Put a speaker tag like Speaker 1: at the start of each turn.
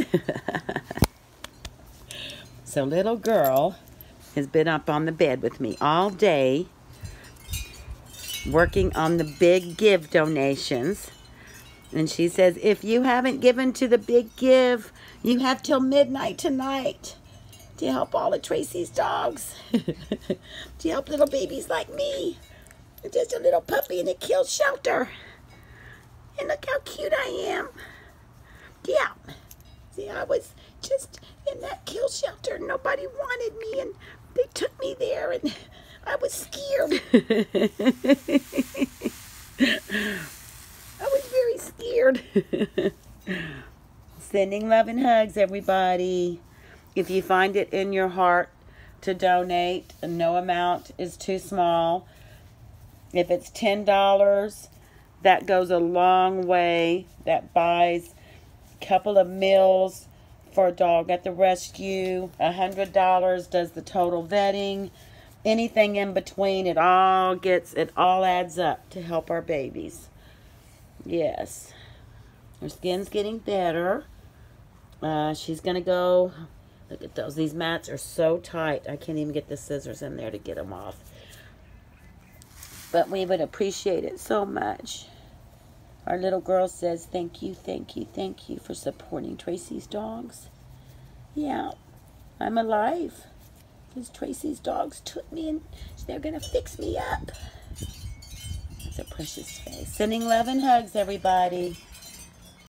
Speaker 1: so little girl has been up on the bed with me all day working on the big give donations. And she says, if you haven't given to the big give, you have till midnight tonight to help all of Tracy's dogs. to help little babies like me. Just a little puppy in a kill shelter. And look how cute I am. I was just in that kill shelter. Nobody wanted me, and they took me there, and I was scared. I was very scared. Sending love and hugs, everybody. If you find it in your heart to donate, no amount is too small. If it's $10, that goes a long way. That buys couple of meals for a dog at the rescue. A $100 does the total vetting. Anything in between, it all gets, it all adds up to help our babies. Yes. Her skin's getting better. Uh, she's going to go, look at those. These mats are so tight. I can't even get the scissors in there to get them off. But we would appreciate it so much. Our little girl says, thank you, thank you, thank you for supporting Tracy's dogs. Yeah, I'm alive. Because Tracy's dogs took me and they're going to fix me up. That's a precious face. Sending love and hugs, everybody.